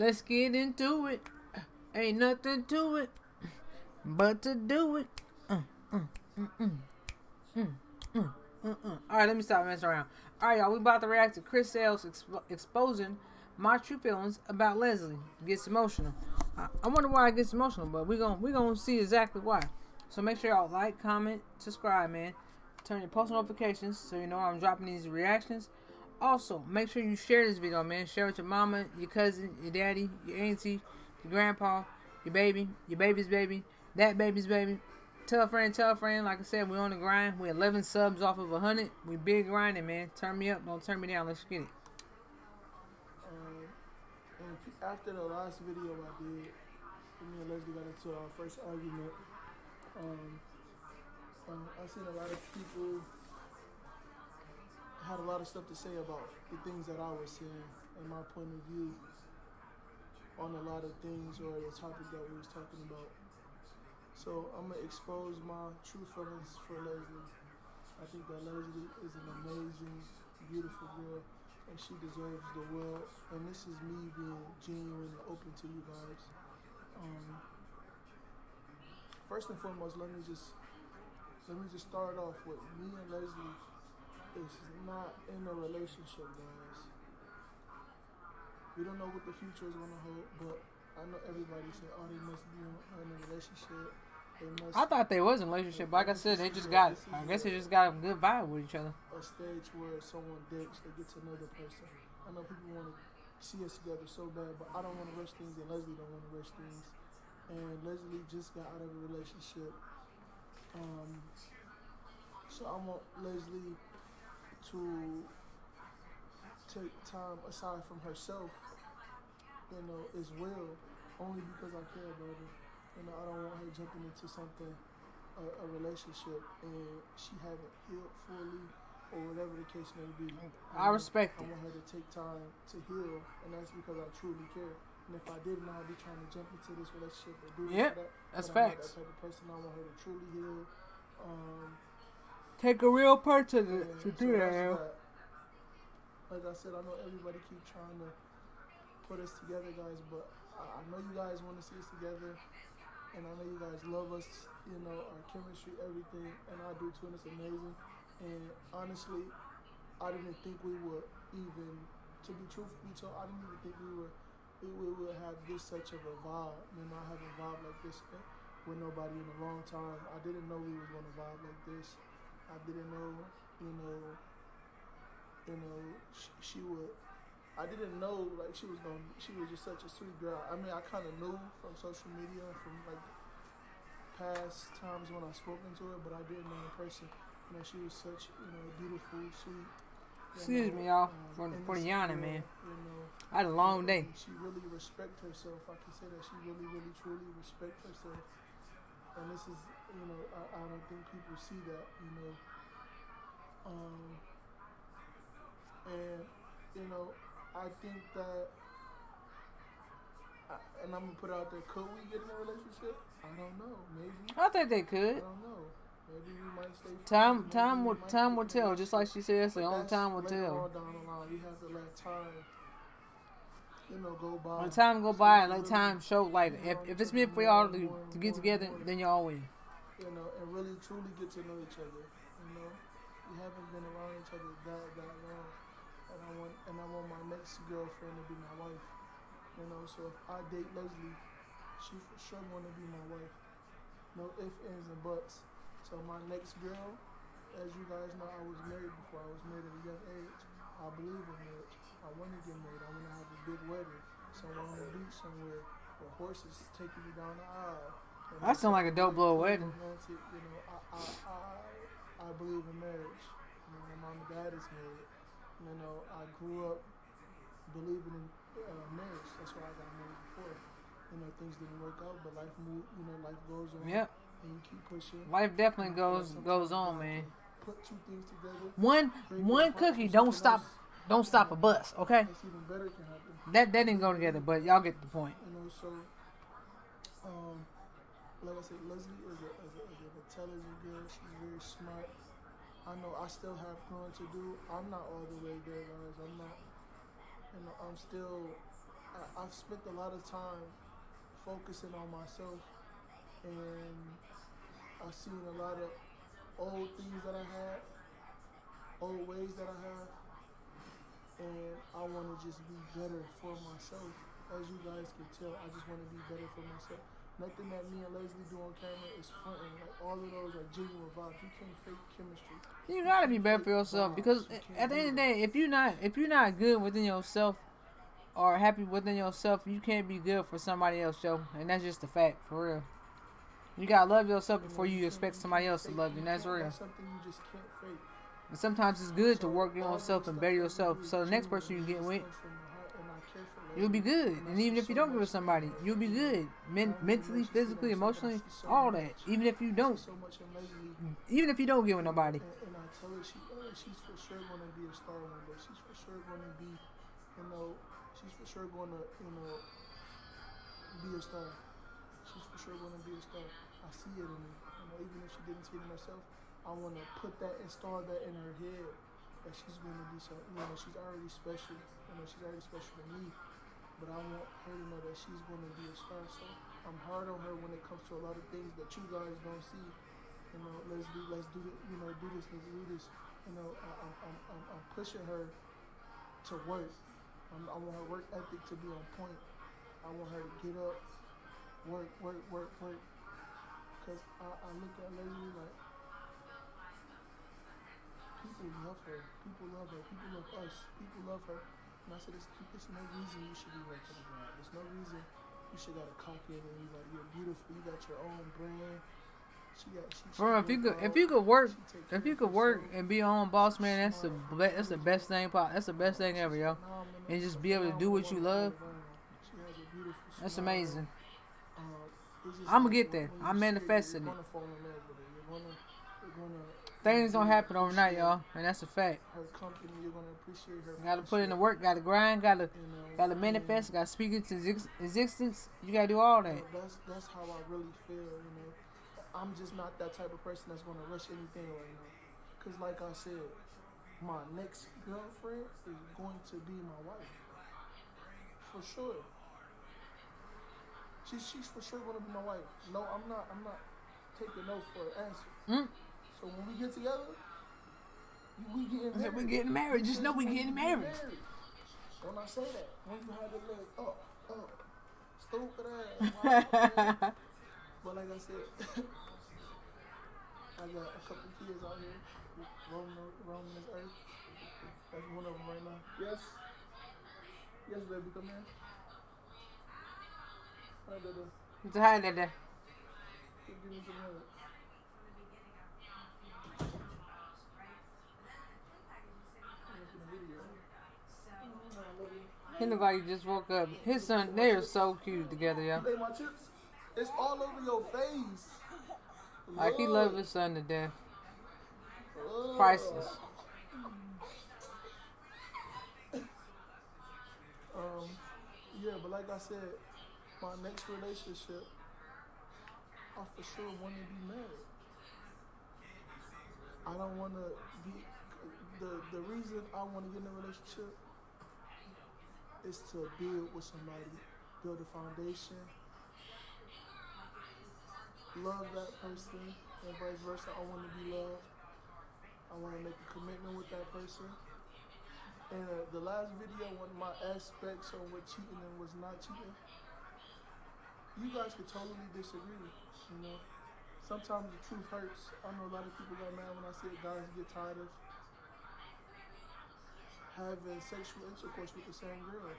Let's get into it. Ain't nothing to it but to do it. Mm, mm, mm. All right, let me stop messing around. All right, y'all, we about to react to Chris Sails expo- exposing my true feelings about Leslie. Gets emotional. I, I wonder why it gets emotional, but we're gonna we gonna see exactly why. So make sure y'all like, comment, subscribe, man. Turn your post notifications so you know I'm dropping these reactions. Also, make sure you share this video, man. Share with your mama, your cousin, your daddy, your auntie, your grandpa, your baby, your baby's baby, that baby's baby. Tell a friend, tell a friend. Like I said, we on the grind. We 11 subs off of 100. We big grinding, man. Turn me up, don't turn me down. Let's get it. Um, and after the last video I did, me and Leslie got into our first argument. Um, um, I seen a lot of people had a lot of stuff to say about the things that I was saying and my point of view on a lot of things or the topic that we was talking about. So I'm gonna expose my true feelings for Leslie. I think that Leslie is an amazing, beautiful girl, and she deserves the world. And this is me being genuine and open to you guys. Um, first and foremost, let me just let me just start off with me and Leslie is not in a relationship, guys. We don't know what the future is gonna hold, but I know everybody said, "Oh, they must be in a relationship." They must. I thought they was in a relationship. Like I said, they just got. I guess they just got a good vibe with each other. A stage where someone dates, they get to know the person. I know people want to see us together so bad, but I don't want to rush things, and Leslie don't want to rush things. And Leslie just got out of a relationship. Um, so I want Leslie to take time aside from herself, you know, as well, only because I care about her. You know, I don't want her jumping into something, a, a relationship, and she haven't healed fully, or whatever the case may be. I respect I it. want her to take time to heal, and that's because I truly care. And if I didn't, I'd be trying to jump into this relationship or do Yep, that. that's but I'm facts. that type of person. I want her to truly heal. Um, Take a real person to, yeah, to do that. Like I said, I know everybody keep trying to put us together, guys, but I, know you guys want to see us together, and I know you guys love us. You know our chemistry, everything, and I do too, and it's amazing. And honestly, I didn't think we would even, to be truthfully told, I didn't even think we were, we, we would have this such of a vibe. Know, I have a vibe like this uh, with nobody in a long time. I didn't know we was gonna vibe like this. I didn't know, you know, you know, she, she would. I didn't know like she was gonna. She was just such a sweet girl. I mean, I kind of knew from social media, and from like past times when I spoken to her, but I didn't know in person. You know, she was such, you know, beautiful, sweet. Excuse know, me, y'all, um, for- for the yawning, man. You know, I had a long day. She really respect herself. I can say that she really, really, truly respect herself. And this is, you know, I, I don't think people see that, you know. Um, and you know, I think that, I, and I'm gonna put it out there. Could we get in a relationship? I don't know. Maybe. I think they could. I don't know. Maybe we might stay. Time, maybe time will, time will tell. Just like she said, only time will later tell. on down the line. We have to let time, you know, go by. When time go by and let time show, like if, if it's meant for y'all to, to get together, then y'all win. You know, and really truly get to know each other. You know, we haven't been around each other that that long, and I want and I want my next girlfriend to be my wife. You know, so if I date Leslie, she for sure want to be my wife. No ifs, ands, and buts. So my next girl, as you guys know, I was married before. I was married at a young age. I believe in marriage. I want to get married. I want to have a big wedding somewhere on the beach somewhere where horses taking me down the aisle. That sound like a dope little wedding. you know, I, I, I, I believe in marriage. You know, my mom and dad is married. You know, I grew up believing in uh, marriage. That's why I got married before. You know, things didn't work out, but life move. You know, life goes on. Yep, And you keep pushing. life definitely goes goes on, man. Put two things together. One one cookie don't stop else don't stop a bus, okay? That's even better can happen. That that didn't go together, but y'all get the point. You know, so, um, like I said, Leslie is, a, is, a, is an intelligent girl. She's very smart. I know I still have growing to do. I'm not all the way there, guys. I'm not, you know, I'm still I, I've spent a lot of time focusing on myself, and I've seen a lot of old things that I had, old ways that I have, and I want to just be better for myself. As you guys can tell, I just want to be better for myself. Nothing that me and Leslie do on camera is fronting. Like all of those are genuine vibes. You can't fake chemistry. You gotta be better for yourself because at the end of the day, if you're not if you're not good within yourself or happy within yourself, you can't be good for somebody else, Joe. And that's just a fact for real. You gotta love yourself before you expect somebody else to love you, and that's real. That's something you just can't fake. And sometimes it's good to work on yourself and better yourself, so the next person you get with, you'll be good. And even if you don't get with somebody, you'll be good, Men- mentally, physically, emotionally, all that. Even if you don't, even if you don't get with nobody. And, and I tell her she, uh, she's for sure going to be a star one day. She's for sure going to be, you know, she's for sure going to, you know, be a star. She's for sure going to be a star. I see it in her. You know, even if she didn't see it in herself, I want to put that, install that in her head that she's going to be so, you know, she's already special. You know, she's already special to me. But I want her to know that she's going to be a star. So I'm hard on her when it comes to a lot of things that you guys don't see you know, let's do, let's do you know, do this, let's do this. You know, I, I'm, I'm, I'm, I'm pushing her to work. I'm, I want her work ethic to be on point. I want her to get up, work, work, work, work. Cause I, I look at Leslie like people love her. People love her. People love us. People love her. And I said, there's, there's no reason you should be working ground. There's no reason you should got a cocky and you like you're beautiful. You got your own brand. She got, she, she Bro, if you could, if you could work, if you could work and be your own boss, man, that's the that's the best thing. po- That's the best thing ever, yo. And just be able to do what you love. She has a beautiful That's amazing. Uh, it's just I'ma get there. I'm you see her, manifesting it. gonna fall in love with her. You're gonna, you're gonna, Things don't happen overnight, y'all, and that's a fact. Her company, you're gonna appreciate her. You gotta put in the work, gotta grind, gotta you know, gotta manifest, gotta speak it to existence. You gotta do all that. you know, That's that's how I really feel. You know, I'm just not that type of person that's gonna rush anything right now. Cause like I said, my next girlfriend is going to be my wife, for sure. She's she's for sure gonna be my wife. No, I'm not. I'm not taking no for an answer. Mm. So when we get together, we getting married. we getting married. Just know we're getting married. When I say that, when you have the leg up, up, stupid ass. but like I said, I got a couple kids out here roaming, roaming this earth. That's one of them right now. Yes. Yes, baby, come here. Hi, Dada. It's a high that day. Give me some hug. I'm making a video. Mm, I love you. He look just woke up. His son, they are so cute together, yo. Ate my chips? It's all over your face. Like he loves his son to death. Look. Priceless. Um, yeah, but like I said, my next relationship, I for sure want to be married. I don't want to be. The the reason I want to get in a relationship is to build with somebody, build a foundation, love that person, and vice versa. I want to be loved. I want to make a commitment with that person. And uh, the last video, one of my aspects on what cheating and was not cheating, you guys could totally disagree. You know, sometimes the truth hurts. I know a lot of people got mad when I said guys get tired of having sexual intercourse with the same girl.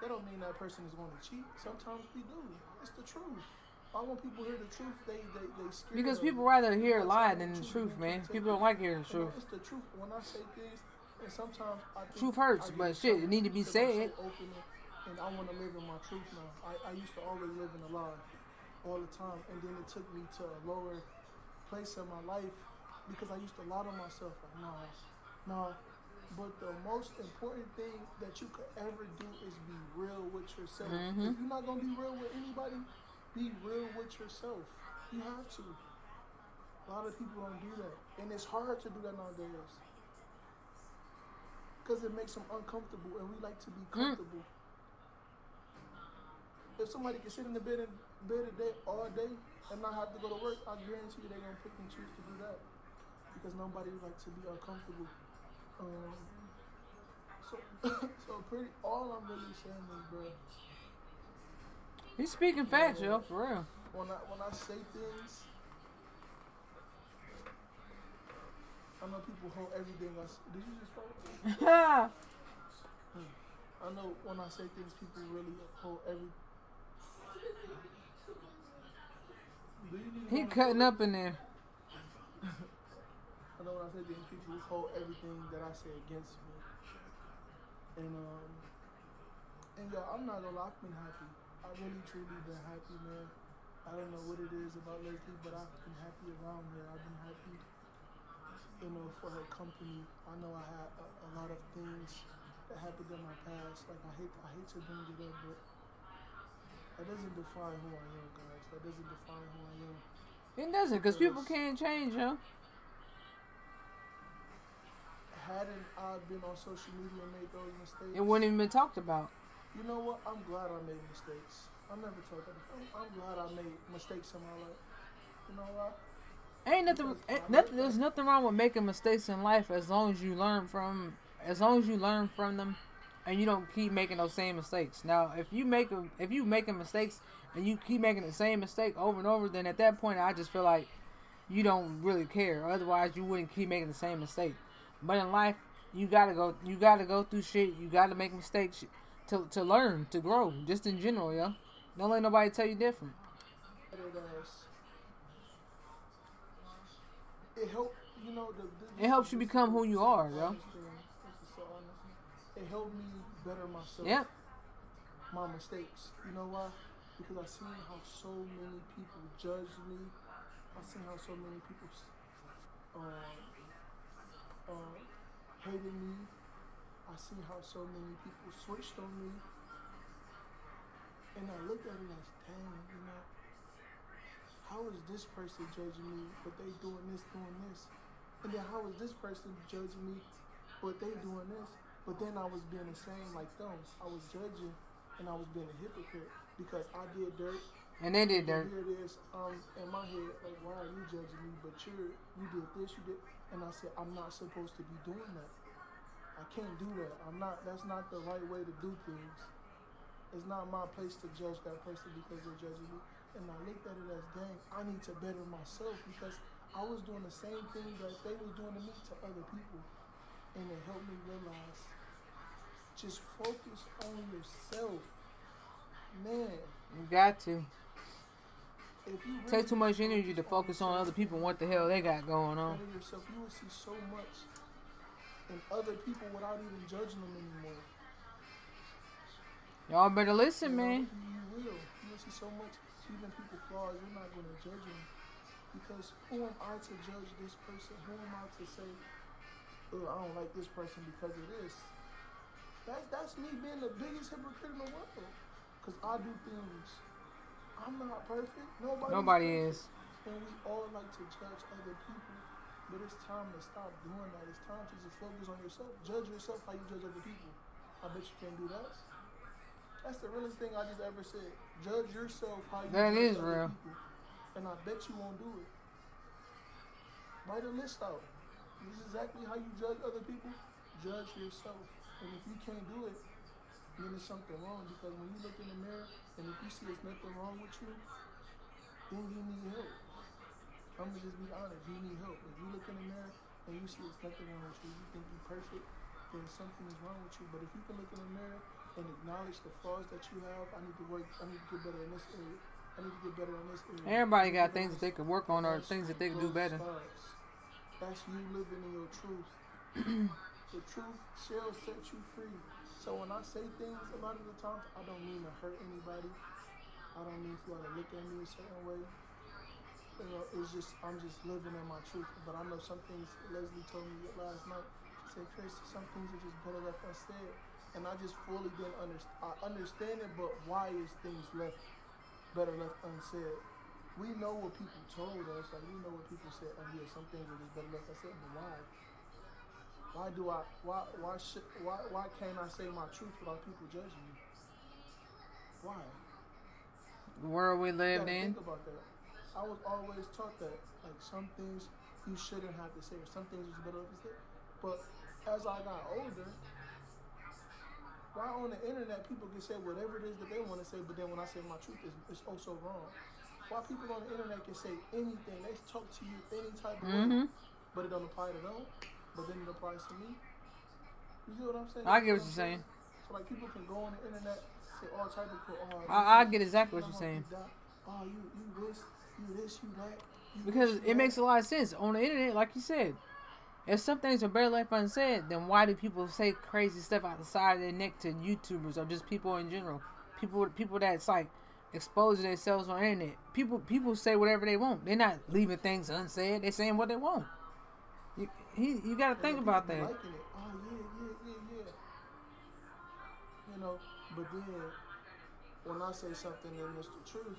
That don't mean that person is going to cheat. Sometimes we do. It's the truth. I want people to hear the truth. They they they scared Because people rather hear a lie than the truth truth, man. People don't like hearing the truth. It's the truth. When I say things, and sometimes I think Truth hurts, but shit, it need to be said. open and, and I want to live in my truth now. I, I used to always live in a lie all the time, and then it took me to a lower place in my life because I used to lie to myself. Like, nah, nah. But the most important thing that you could ever do is be real with yourself. Mhm. If you're not gonna be real with anybody, be real with yourself. You have to. A lot of people don't do that, and it's hard to do that nowadays because it makes them uncomfortable, and we like to be comfortable. if somebody can sit in the bed and bed a day all day and not have to go to work, I guarantee you they're gonna pick and choose to do that because nobody likes to be uncomfortable. Um, so, so pretty. All I'm really saying is, bro, He's speaking facts, yo, for real. when I when I say things, I know people hold everything. I s- did you just fall? yeah, I know when I say things, people really hold every. Do you need he cutting up in there. I know when I say things, people hold everything that I say against me. And um, and yo, I'm not gonna lie, I've been happy. I really truly been happy, man. I don't know what it is about Leslie, but I've been happy around her. I've been happy, you know, for her company. I know I had a, a lot of things that happened in my past. Like I hate, I hate to bring it up, but that doesn't define who I am, guys. That doesn't define who I am. It doesn't, cause people can't change, yo. Hadn't I been on social media and made those mistakes, It wouldn't even been talked about. You know what? I'm glad I made mistakes. I never told them. I'm, I'm glad I made mistakes in my life. You know what? Ain't nothing, ain't eh, nothing. There's nothing wrong with making mistakes in life as long as you learn from, as long as you learn from them, and you don't keep making those same mistakes. Now, if you make a, if you making mistakes and you keep making the same mistake over and over, then at that point, I just feel like you don't really care. Otherwise, you wouldn't keep making the same mistake. But in life, you gotta go, you gotta go through shit. You gotta make mistakes to to learn, to grow. Just in general, yo. Don't let nobody tell you different. It helped. You know, the, the It helps you become who you are, yo. honest thing. This is so honest. It helped me better myself. Yep. My mistakes. You know why? Because I seen how so many people judge me. I seen how so many people uh, uh, hated me. I seen how so many people switched on me. And I looked at it as, dang, you know, how is this person judging me, but they doing this, doing this? And then how is this person judging me, but they doing this? But then I was being the same like them. I was judging and I was being a hypocrite because I did dirt. And they did dirt. here it is, um, in my head, like, why are you judging me? But you're, you did this, you did, and I said, I'm not supposed to be doing that. I can't do that. I'm not. That's not the right way to do things. It's not my place to judge that person because they're judging me. And I looked at it as, dang, I need to better myself because I was doing the same thing that they was doing to me to other people, and it helped me realize, just focus on yourself, man. You got to. Really Take too much energy to focus on other people and what the hell they got going on. yourself, you will see so much in other people without even judging them anymore. Y'all better listen, You know, man. You will. You will see so much. Even people flaws, you're not going to judge them. Because who am I to judge this person? Who am I to say, oh, I don't like this person because of this? That's, that's me being the biggest hypocrite in the world. Because I do things. I'm not perfect. Nobody. Nobody is. And we all like to judge other people. But it's time to stop doing that. It's time to just focus on yourself. Judge yourself how you judge other people. I bet you can't do that. That's the realest thing I just ever said. Judge yourself how you That judge is other real. people. And I bet you won't do it. Write a list out. This is exactly how you judge other people. Judge yourself. And if you can't do it, then there's something wrong. Because when you look in the mirror and if you see there's nothing wrong with you, then you need help. I'm gonna just be honest. You need help. If you look in the mirror and you see there's nothing wrong with you, you think you're perfect, then something is wrong with you. But if you can look in the mirror and acknowledge the flaws that you have, I need to work. I need to get better in this area. I need to get better in this area. Everybody I need to got things that they could work on or things that they could do better. That's you living in your truth. the truth shall set you free. So when I say things a lot of the times, I don't mean to hurt anybody. I don't mean for y'all to look at me a certain way. You know, it's just I'm just living in my truth. But I know some things Leslie told me last night. She said, Chris, some things are just better left unsaid. And I just fully didn't understand. I understand it, but why is things left better left unsaid? We know what people told us. Like we know what people said. Oh yeah, some things are just better left unsaid. But why? Why do I? Why? Why should? Why? Why can't I say my truth without people judging me? Why? the world we You lived in. Think about that. I was always taught that, like some things you shouldn't have to say, or some things you better not to say. But as I got older, why on the internet people can say whatever it is that they want to say, but then when I say my truth, it's, it's also wrong. Why people on the internet can say anything, they talk to you any type of way, Mm-hmm. but it don't apply to them, but then it applies to me. You see what I'm saying? I get what You you're saying. So like people can go on the internet, say all type of cool. Oh, I, I get exactly what you you're saying. you. Oh, you you this, you this, you that. You Because this, you it that. makes a lot of sense. On the internet, like you said, if some things are better left unsaid, then why do people say crazy stuff out the side of their neck to YouTubers or just people in general? People people that's like exposing themselves on the internet. People people say whatever they want. They're not leaving things unsaid. They're saying what they want. You he, you got to think about that. Liking it. Oh yeah, yeah, yeah, yeah. You know, but then when I say something and it's the truth,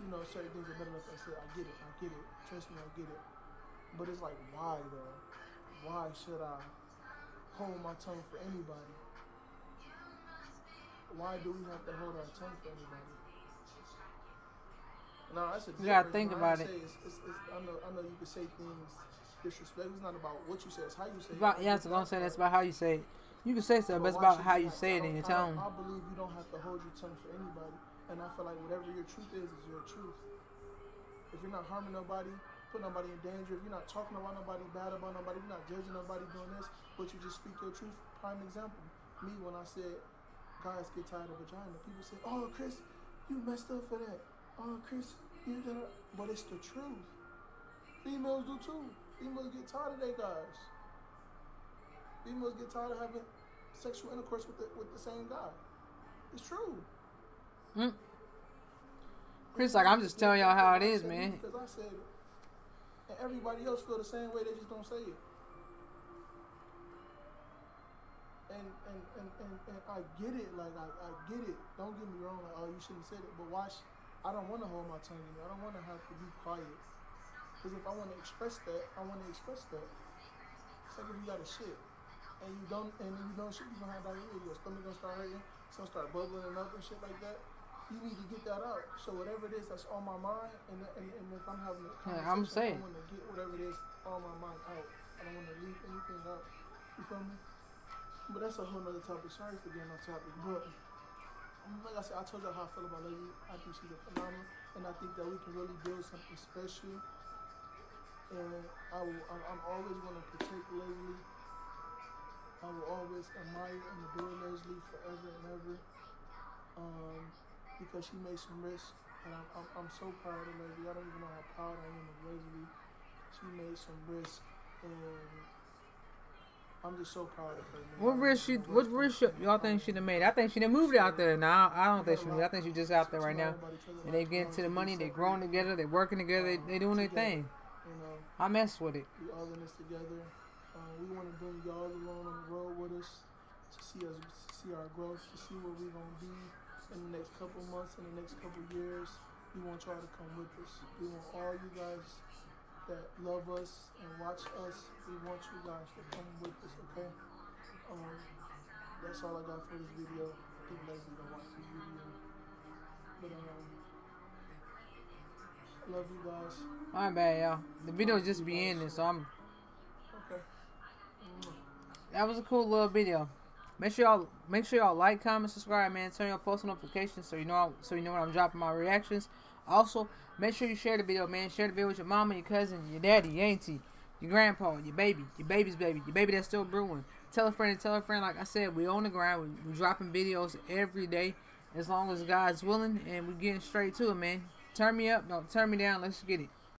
you know, certain things are better left unsaid. I get it, I get it. Trust me, I get it. But it's like, why though? Why should I hold my tongue for anybody? Why do we have to hold our tongue for anybody? No, that's a You gotta think about it. It's, it's, it's, I know, I know you can say things disrespect. It's not about what you say; it's how you say It's it. about, yeah, that's what I'm saying. That's about how you say it. You can say stuff, but it's about how you say it in your I tone. I believe you don't have to hold your tongue for anybody, and I feel like whatever your truth is is your truth. If you're not harming nobody, put nobody in danger, if you're not talking about nobody bad about nobody, if you're not judging nobody doing this, but you just speak your truth. Prime example, me when I said guys get tired of vagina, people say, "Oh, Chris, you messed up for that." Oh, Chris, you did it, but it's the truth. Females do too. Females get tired of their guys. Females get tired of having sexual intercourse with the, with the same guy. It's true. Mm. Chris, like I'm just telling y'all how it is, man. Because I said it. And everybody else feel the same way, they just don't say it. And and, and, and, and I get it, like I, I get it. Don't get me wrong, like, oh you shouldn't have said it. But watch I don't wanna hold my tongue. I don't wanna have to be quiet. Because if I wanna express that, I wanna express that. It's like if you got a shit and you don't and then you don't shit, you gonna have diarrhea, your stomach gonna start hurting, it's gonna start bubbling and up and shit like that. You need to get that out. So whatever it is that's on my mind, and and, and if I'm having a Yeah, conversation, I'm saying. I want to get whatever it is on my mind out. I don't want to leave anything out. You feel me? But that's a whole nother topic. Sorry for getting off topic, but like I said, I told you how I feel about Leslie. I think she's a phenomenal, and I think that we can really build something special. And I will, I'm always going to protect Leslie. I will always admire and adore Leslie forever and ever. Um, because she made some risks, and I'm, I'm, I'm so proud of Leslie. I don't even know how proud I am of Leslie. She made some risks, and I'm just so proud of her. Man. What risk she? What risk y'all think she'd have made? I think she done moved out there. Now I don't think she moved. I think she's just out there right now. And they getting to the money. They growing together. They working together. They, they doing their thing. You know, I mess with it. we all in this together. Uh, we want to bring y'all along on the road with us to see us, to see our growth, to see where we're gonna be in the next couple months, in the next couple years. We want y'all to come with us. We want all you guys that love us and watch us. We want you guys to come with us, okay? Um, that's all I got for this video. I think Leslie gonna watch this video. But um, love you guys. My bad, y'all. The video just be ending, so I'm. Okay. That was a cool little video. Make sure y'all make sure y'all like, comment, subscribe, man. Turn your post notifications so you know so you know when I'm dropping my reactions. Also, make sure you share the video, man. Share the video with your mama, your cousin, your daddy, your auntie, your grandpa, your baby, your baby's baby, your baby that's still brewing. Tell a friend, tell a friend. Like I said, we on the ground. We, we dropping videos every day, as long as God's willing, and we getting straight to it, man. Turn me up, don't turn me down. Let's get it.